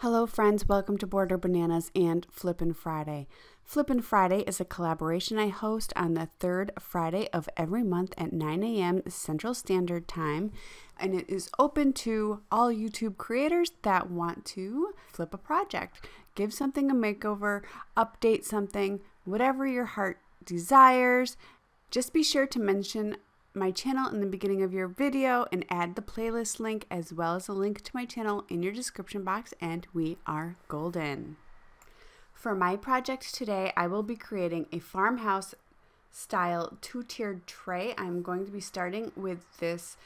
Hello, friends. Welcome to Bored or Bananas and Flippin' Friday. Flippin' Friday is a collaboration I host on the third Friday of every month at 9 a.m. Central Standard Time, and it is open to all YouTube creators that want to flip a project, give something a makeover, update something, whatever your heart desires. Just be sure to mention my channel in the beginning of your video and add the playlist link as well as a link to my channel in your description box and we are golden. For my project today, I will be creating a farmhouse style two-tiered tray. I'm going to be starting with this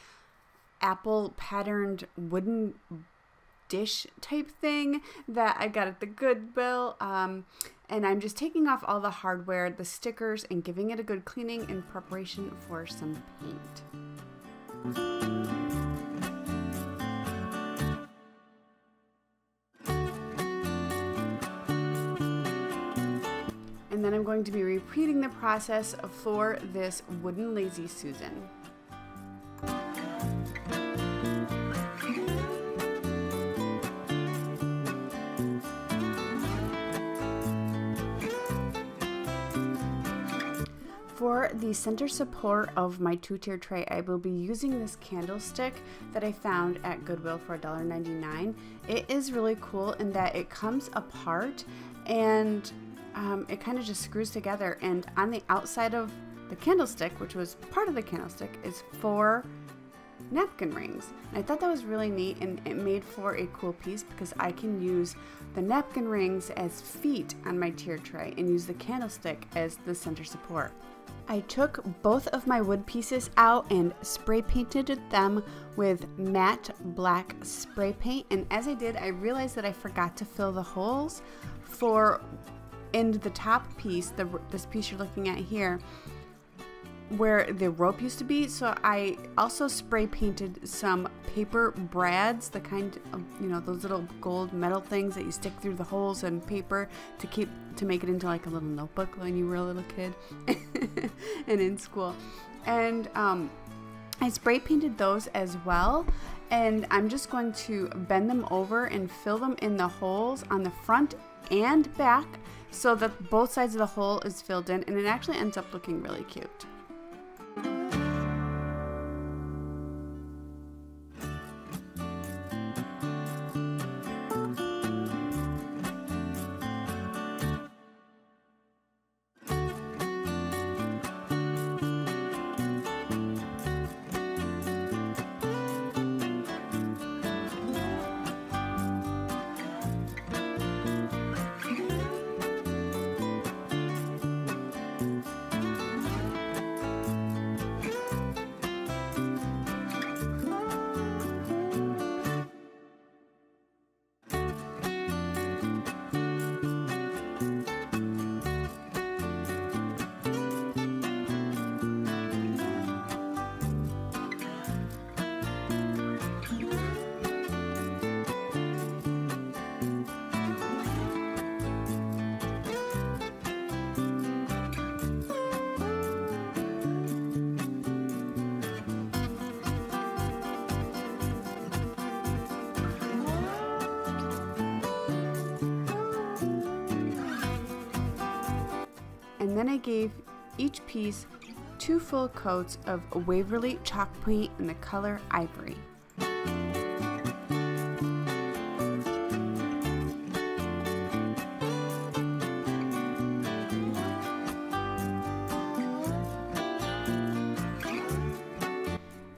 apple patterned wooden dish type thing that I got at the Goodwill. Um, and I'm just taking off all the hardware, the stickers, and giving it a good cleaning in preparation for some paint. And then I'm going to be repeating the process for this wooden Lazy Susan. For the center support of my two-tier tray, I will be using this candlestick that I found at Goodwill for $1.99. It is really cool in that it comes apart and um, it kind of just screws together. And on the outside of the candlestick, which was part of the candlestick, is four napkin rings. And I thought that was really neat and it made for a cool piece because I can use the napkin rings as feet on my tier tray and use the candlestick as the center support. I took both of my wood pieces out and spray painted them with matte black spray paint and as I did I realized that I forgot to fill the holes for in the top piece, the, this piece you're looking at here, where the rope used to be. So I also spray painted some paper brads, the kind of, you know, those little gold metal things that you stick through the holes in paper to keep, to make it into like a little notebook when you were a little kid and in school. And um, I spray painted those as well. And I'm just going to bend them over and fill them in the holes on the front and back so that both sides of the hole is filled in and it actually ends up looking really cute. Then I gave each piece two full coats of Waverly chalk paint in the color Ivory.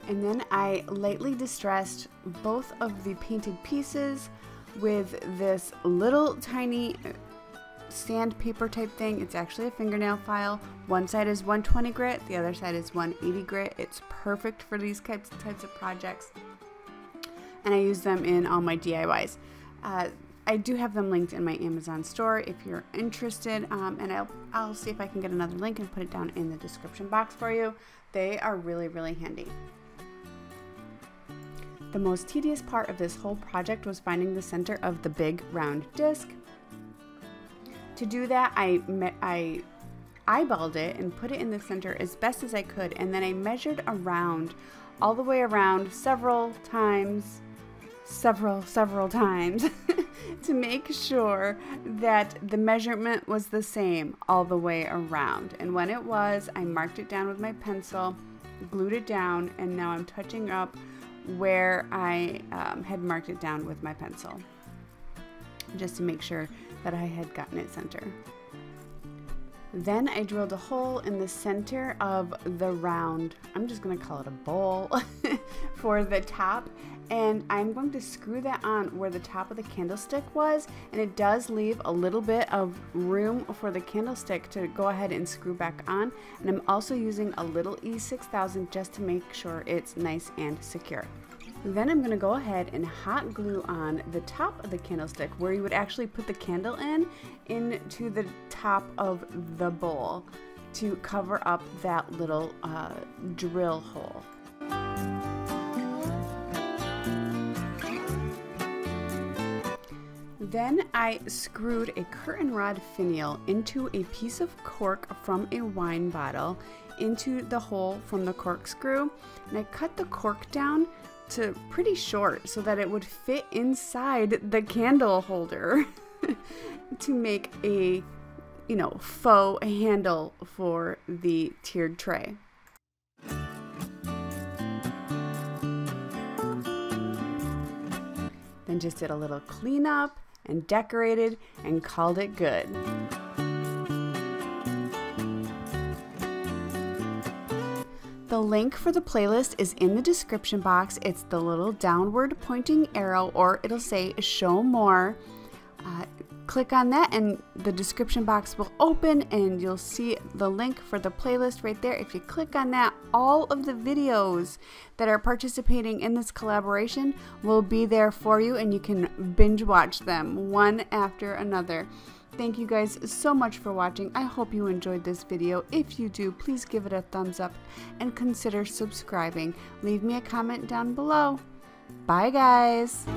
And then I lightly distressed both of the painted pieces with this little tiny sandpaper type thing. It's actually a fingernail file. One side is 120 grit, the other side is 180 grit. It's perfect for these types, types of projects. And I use them in all my DIYs. Uh, I do have them linked in my Amazon store if you're interested, um, and I'll, I'll see if I can get another link and put it down in the description box for you. They are really, really handy. The most tedious part of this whole project was finding the center of the big round disc. To do that, I, I eyeballed it and put it in the center as best as I could, and then I measured around, all the way around several times, several, several times, to make sure that the measurement was the same all the way around. And when it was, I marked it down with my pencil, glued it down, and now I'm touching up where I um, had marked it down with my pencil just to make sure that I had gotten it center. Then I drilled a hole in the center of the round, I'm just gonna call it a bowl for the top. And I'm going to screw that on where the top of the candlestick was. And it does leave a little bit of room for the candlestick to go ahead and screw back on. And I'm also using a little E6000 just to make sure it's nice and secure. Then I'm going to go ahead and hot glue on the top of the candlestick where you would actually put the candle in into the top of the bowl to cover up that little uh, drill hole. Then I screwed a curtain rod finial into a piece of cork from a wine bottle into the hole from the corkscrew and I cut the cork down to pretty short so that it would fit inside the candle holder to make a you know faux handle for the tiered tray. Then just did a little cleanup and decorated and called it good. The link for the playlist is in the description box. It's the little downward pointing arrow, or it'll say show more. Uh, click on that, and the description box will open, and you'll see the link for the playlist right there. If you click on that, all of the videos that are participating in this collaboration will be there for you, and you can binge watch them one after another. Thank you guys so much for watching. I hope you enjoyed this video. If you do, please give it a thumbs up and consider subscribing. Leave me a comment down below. Bye guys!